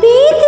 Be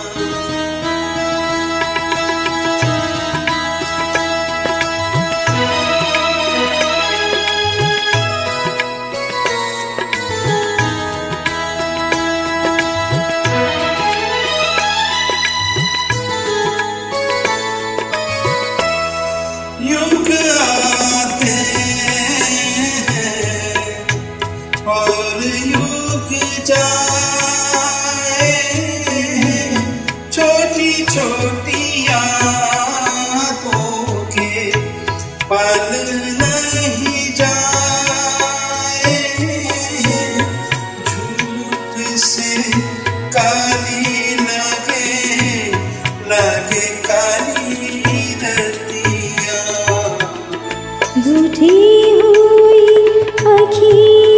काली लगे लगे काली रतिया झूठी हुई अखी